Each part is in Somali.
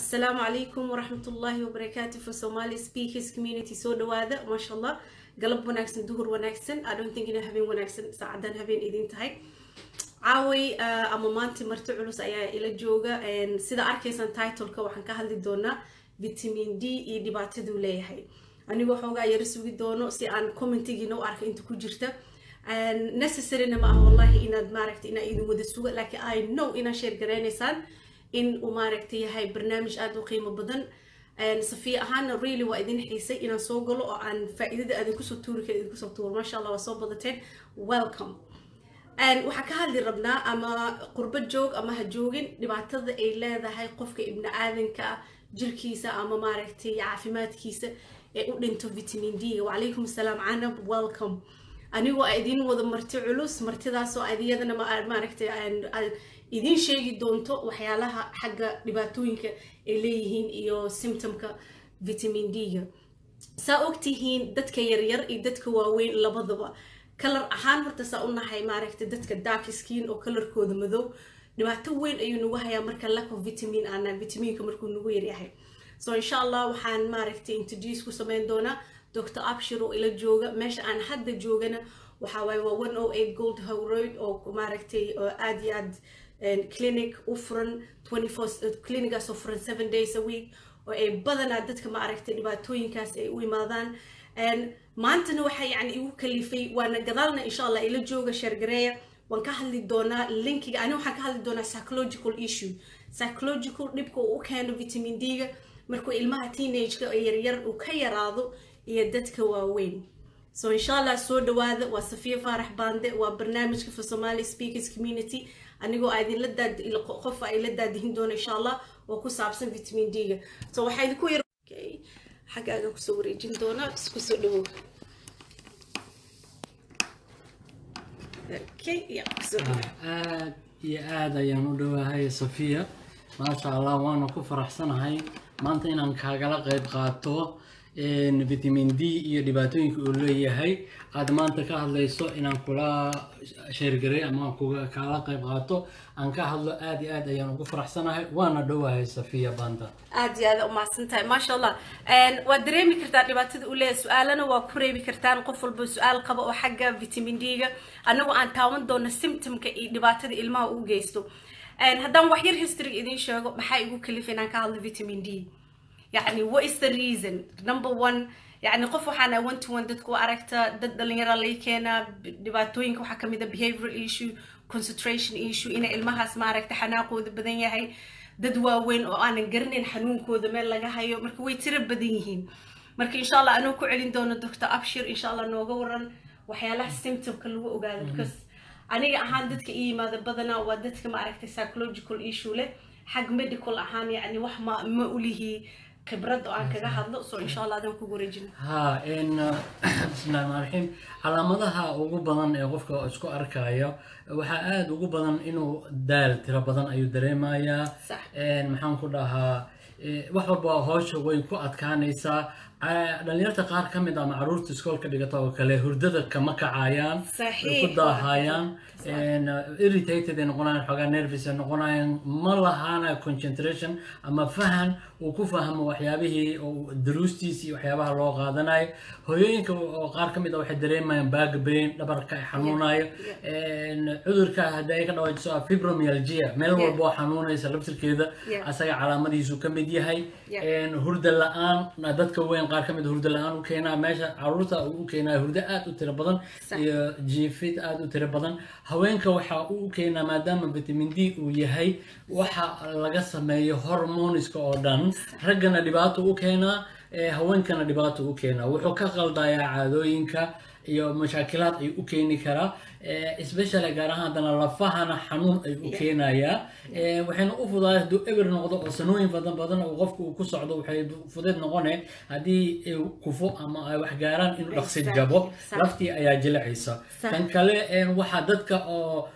asalaamu calaykum waraxmatullaahi wabarakaatu for somali speakers community soo dhawaada maasha allah galab wanaagsan duhur wanaagsan. I don't think ina habeen wanaagsan saacadan habeen idin tahay. Caaway ama maanta marti culus ayaa ila jooga sida arkaysaan titleka waxaan ka hadli doonaa vitamin d iyo dhibaataduu leeyahay. Anigoo xoogaa yaro sugi doono si aan commentigiina u arka inta ku jirta. Necessaryna ma aha wallahi inaad maaragta inaa idin wada suga laakiin i know inaad sheer garaynaysaan in uu maaragta yahay barnaamij aada u qiimo badan. Safiya ahaana really waa idin xiisay inaan soo galo oo aan faa-iidada aadin ku soo tuuri kara idin ku soo tuuro. Maasha allah waa soo badateen welcome. Waxaa ka hadli rabnaa ama qurbo joog ama ha joogin dhibaatada ay leedahay qofka ibni aadanka jirkiisa ama maaragtay caafimaadkiisa ee u dhinto vitamin d. Wacalaykum asalaam canab welcome anigoo a idiin wada marti culus martidaasoo adiyadana maaragtay idiin sheegi doonto waxyaalaha xagga dhibaatooyinka ay leeyihiin iyo symptomka vitamin d-ga saa ogtihiin dadka yaryar iyo dadka waaweyn labadaba kalar ahaan horta saa u nahay maaragtay dadka dark skin oo kalarkooda madow. Dhibaato weyn ayuu nagu hayaa marka lack of vitamin ana vitaminka markuu nagu yaryahay so insha allah waxaan maaragtay introduce ku sameyn doonaa dr abshir oo ila jooga. Meesha aan hadda joogana waxaa waaye waa one o eight gold how road oo maaragtay oo aada iyo aad clinic u furan twenty oo furan seven days a week oo ay badanaa dadka maaragtay dhibaatooyinkaas ay u imaadaan maantana waxaa yani igu kalifay waana gadaalna insha allah ila jooga sheergareeya waan ka hadli doonaa linkiga ani waxaan ka hadli doonaa psychological issue. Psychological dhibka uu u keeno vitamin d-ga. Markuu ilmaha teenage-ka yaryar uu ka yaraado iyo dadka waaweyn. So insha allah soo dhawaada. Waa safiya faarax baande waa barnaamijka for somali speakers community. Anigoo aadinla daad qof ay la daadihin doona insha allah oo ku saabsan vitamin d-ga so waxaa idinku yar xaggaaga ku soo wareejin doonaa iskusoo dhawow aad iyo aad ayaan u dhawahay safiya. Maasha allah waana ku faraxsanahay. Maanta inaan kaagala qayb qaato vitamin d iyo dhibaatooyinka uu leeyahay. Aada maanta ka hadlayso inaan kula sheergaray ama kaala qayb qaato aan ka hadlo aada iyo aad ayaan ugu faraxsanahay waana dhowahay safiya banda. Aad iyo aada umahadsan tahay maasha allah waad dareemi kartaa dhibaatada uu leeyahay su'aalana waa ku reebi kartaan qof walba su'aal qaba oo xagga vitamin d-ga. Anagoo aan taawan doono symptomka iyo dhibaatada ilmaha uu geysto. Haddaan wax yar history idiin sheego maxaa igu kalifa inaan ka hadlo vitamin d يعني what is the reason number one يعني qof waxaan one to one dadku aragta dad dhalinyaro lay keena dhibaatooyinka waxaa kamid a behavioral issue concentration issue ina ilmahaas ma aragta xanaaqooda badan yahay dad waaweyn oo aanan garanayn xanuunkooda meel laga hayo marka way tiro badan yihiin marka insha allah anuu ku celin doono dr abshir insha allah nooga waran waxyaalaha symptomka lagu ogaado because aniga ahaan dadka i yimaada badanaa waa dadka ma aragtay psychological issue leh xag medical ahaan yani wax ma ma ulihii khibrad oo aan kaga hadlo so insha allah adaan kugu wareejina ha n bismillahi rmaan raxiim calaamadaha ugu badan ee qofka isku arkayo waxaa aada ugu badan inuu daal tiro badan ayuu dareemayaa. Maxaan ku dhahaa wax walba hoosha way ku adkaanaysaa dhalinyarta qaar ka mid ama carruurta iskoolka dhigata oo kale hurdada kama kacayaan ku daahayaan irritated ay noqonayaan xoogaa nervous ay noqonayaan. Ma lahaana concentration ama fahan uu ku fahmo waxyaabihii oo daruustiisi iyo waxyaabaha loo qaadanayo hooyooyinka oo qaar ka mid a waxay dareemayaan back pain dhabarka ay xanuunayo cudurka haddii ay ka dhawaajiso fibromyalgia. Meel walba oo xanuunaysa labtirkeeda asaga calaamadiisu ka mid yahay. Hurda la'aan dadka weyn qaar ka mid hurda la'aan u keenaa meesha carruurta uu u keenaa hurdo aada u tiro badan iyo jiifid aada u tiro badan. Haweenka waxa uu u keenaa maadaama vitamin d uu yahay waxa laga sameeyo hormoniska oo dhan. Raggana dhibaato u keenaa haweenkana dhibaato u keenaa. Wuxuu ka qaldayaa caadooyinka iyo mashaakilaad ay u keeni karaa especially gaar ahaan haddana lafahana xanuun ay u keenayaa. Waxayna u fudaay hadduu eber noqdo oo sanooyin badan badan oo qofka uu ku socdo waxay fudeed noqone haddii kufo ama ay wax gaaraan inuu dhaqsi jabo laftii ayaa jilicaysa. Tan kale waxaa dadka oo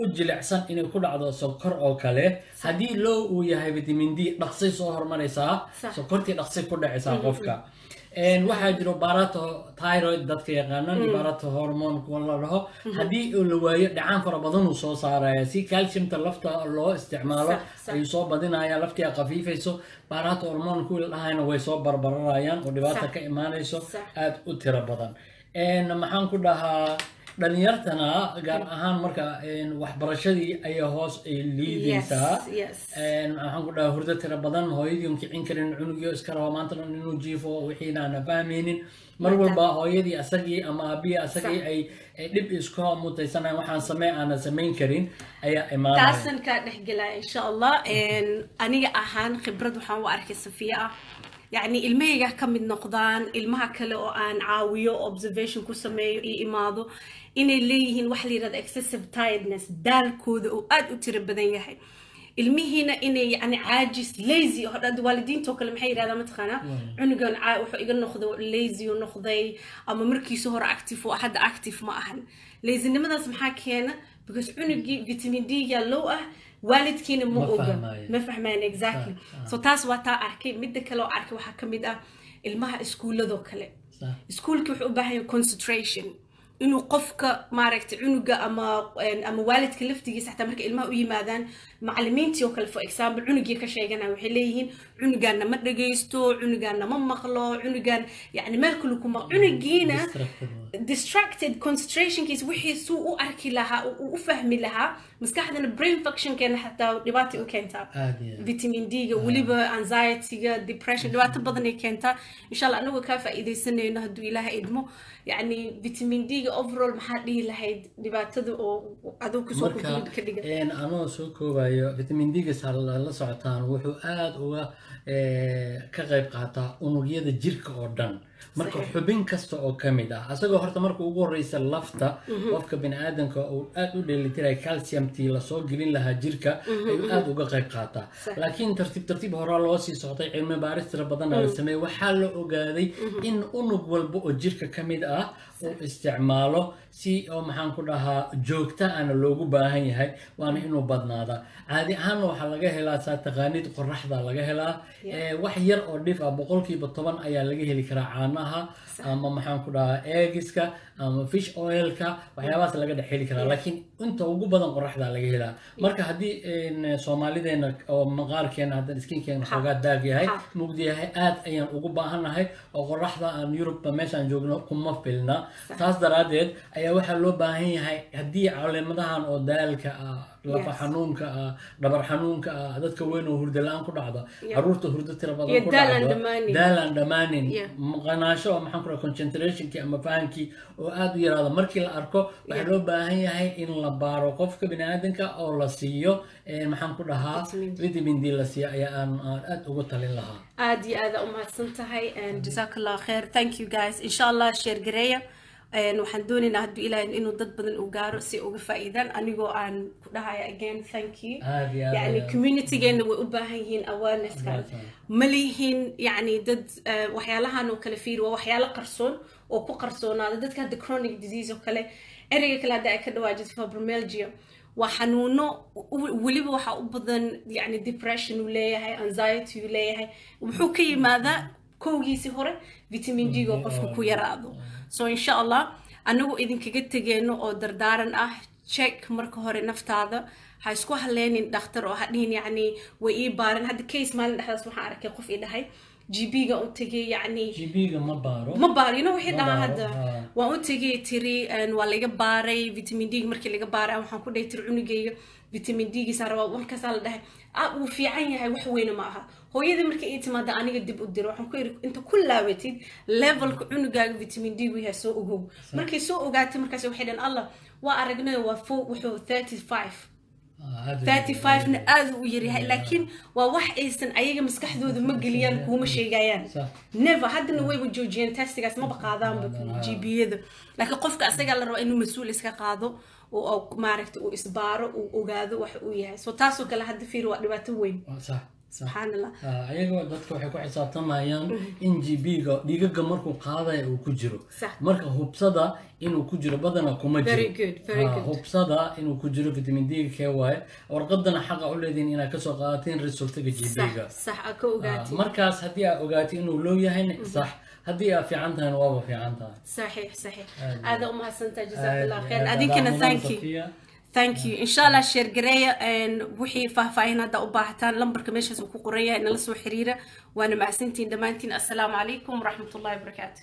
u jilicsan inay ku dhacdo sokor oo kale haddii low uu yahay vitamin d dhaqsay soo hormaraysaa sokortii dhaqsay ku dhacaysaa qofka. Een, waxaa jiro barato thyroid dadka yaqaanaan iyo barato hormone kuwa la dhaho. Haddii uu la waayo dhacaan fara badan uu soo saaraya. Si calciumta lafta loo isticmaalo ayuu soo badinaya laftii a khafiifayso barato hormone kuwii la dhahayna way soo barbararayaan oo dhibaata ka imaanayso. Aada u tiro badan. Maxaan ku dhahaa dhalinyartana gaar ahaan marka waxbarashadii ayaa hoos ay liidaysaa. Waxaan ku dhahaa hurdo tiro badan hooyadii un kicin karin cunugii iska raba maanta dhan inuu jiifo wixiina aana fahmaynin mar walba hooyadii asagii ama aabihii asagii ay dhib isku mutaysanayaan waxaan samee aana samayn karin ayaa imaanaya. Taasan kaa dhexgelaa insha allah. Aniga ahaan khibrad waxaan u arkay safiya. ah yacni ilmahayga ka mid noqdaan ilmaha kale oo aan caawiyo observation ku sameeyo iyo imaado inay leeyihiin waxa la yidhahda excessive tiredness daalkooda oo aad u tiro badan yahay ilmihiina inay yani caajis lazy. hadda waalidiinta oo kale maxay yidhahdaa mataqaanaa cunugan wuxuu iga noqdo lazy oo noqday ama markiisa hore active oo hadda active ma ahan lazynimadaas maxaa keena because cunugii vitamin d yaa low ah waalidkiina ma oga. ma fahmaan exactly. So taas waa taa arkay. Midda kale oo arkay waxaa ka mid ah ilmaha iskuuladoo kale. Iskuulka wuxuu u baahan yahay concentration. Inuu qofka maaragtay cunuga ama ama waalidka laftigiisa xataa marka ilmaha u yimaadaan macalimiintii oo kale for example cunugii ka sheeganaya waxay leeyihiin cunugaanna ma dhagaysto cunugaanna ma maqlo cunugaan yani meel kale kuma cunugiina Distracted concentrationkiis wixii suu u arki lahaa uu u fahmi lahaa maskaxdana brain functionkeena xataa dhibaata u keentaa vitamin d-ga weliba anxietyga depression dhibaato badan ay keentaa insha allah anagoo kaa faa'iidaysanayno hadduu ilaaha idmo. Yacni vitamin d-ga overall maxaa dhihi lahayd dhibaatada oo adoo ku soo ka dhigan een, anoo soo koobayo vitamin d gas la socotaan wuxuu aada uga eh, ka qayb qaataa unugyada jirka oo dhan marka xubin kasta oo ka mid ah asagoo horta marka ugu horeysa lafta qofka biniaadanka uu aada u dheelitiraya calciumtii la soo gelin lahaa jirka ayuu aada uga qayb qaataa. Laakiin tartiib tartiib horaa loo sii socday cilmi baaris tira badan la sameeyey waxaa la ogaaday in unug walba oo jirka ka mid ah uu isticmaalo si oo maxaan ku dhahaa joogta ana loogu baahan yahay waana inuu badnaada caadi ahaanna waxaa laga helaa saa taqaanid qoraxda laga helaa. Wax yar oo dhif ah boqolkiiba toban ayaa laga heli karaa caanaha ama maxaan ku dhahaa eegiska ama fish oilka waxyaabahaas laga dhex heli karaa. Laakiin inta ugu badan qoraxda laga helaa. Marka haddii een, soomaalideena oo maqaarkeena haddan skinkeena xoogaa daag yahay Ha. mugdi yahay aad ayaan ugu baahannahay oo qoraxda aan yurubba meeshaan joogno kuma filna. Taas daraaddeed ayaa waxaa loo baahan yahay haddii caleemadahan oo daalka ah lafa xanuunka ah dhabar xanuunka ah dadka weyn oo hurdo la'aan ku dhacda carruurta hurdo tira badan ku daal aan dhammaanin Yeah. maqanaasho oo maxaan ku dhaha concentrationkii ama fahankii oo aada u yaraado. Markii la arko waxaa loo baahan yahay in la baaro qofka biniaadanka oo la siiyo maxaan ku dhahaa Vitamin D. la siiyo. Ayaa aan aan aada ugu talin lahaa. Aad iyo aada u mahadsan tahay jazaak allah khair. Thank you guys. Insha allah sheer gareeya waxaan doonaynaa haddu ilaa inuu dad badan u gaaro si uga faa'iidaan anigoo aan ku dhahaya again thank you. Yani communitygeena way u baahan yihiin awarenesskan ma lihiin yani dad eh, waxyaalahan oo kale fiiri waa waxyaalo qarsoon oo ku qarsoonaada dadka hadda chronic disease oo kale ereyga kale hadda ay ka dhawaajid fibromelgia waa xanuuno weliba waxaa u badan yani depression uu leeyahay anxiety uu leeyahay. Wuxuu ka yimaadaa kowgiisii hore vitamin d oo qofka ku yaraado. So insha allah anagoo idinkaga tegeeno oo dardaaran ah check marka hore naftaada. Ha isku haleynin dhakhtar oo ha dhihin yacni way ii baaran hadda case maalin dhexdaas waxaan arkay qof ii dhahay gb-ga u tegay yacni ma know wixii dhahaa hadda. haa. waan u tegay tiri waa laga baaray vitamin d markii laga baaray waxaan ku dhahay tiri cunugayga vitamin d giisa rabaa markaasaa la dhahay. Ah wuu fiican yahay wax weyne ma aha. Hooyadii markii ii timaada aniga dib u diro waxaan ku iri inta ku laabatid levelka cunugaaga vitamin d gu yahay soo ogow. Markay soo ogaatay markaas waxay dhahan allah waa aragnay waa wuxuu 35 Ah, aad u 35 na aad u yaryahay laakiin waa wax aysan ayaga maskaxdooda ma geliyaan kuuma sheegayaan. never. Haddana wayba joojiyeen testigaas maba qaadaanba gbiyada laakiin qofka asagaa la rabaa inuu mas'uul iska qaado maaragta uu isbaaro uu ogaado waxa uu yahay. So taasoo kale hadda fiir waa dhibaato weyn Ah, ayaga dadka waxay ku xisaabtamayaan in g b-ga dhiigaga markuu qaadaya uu ku jiro. Marka hubsada inuu ku jiro badana kuma jiro. Very good, very Ah, inuu ku jiro vitamin d kee waaye warqadana xaqa u leedihin inaad ka soo qaadateen resultaga g ogaatay markaas haddii aad ogaatay inuu low yahayna sax. Haddii aad fiican tahayna waaba fiican tahay thank you. Insha allah sheergareeya wixii faahfaahin hadda u baahataan. Lambarka meeshaas uu ku qoran yahay inala soo xiriira. Waana mahadsantihiin dhammaantiin. Assalaamu calaykum waraxmat wabarakaatu